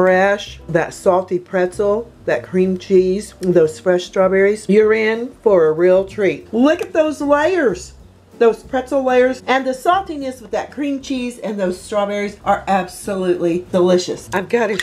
fresh, that salty pretzel, that cream cheese, those fresh strawberries, you're in for a real treat. Look at those layers those pretzel layers and the saltiness with that cream cheese and those strawberries are absolutely delicious. I've got to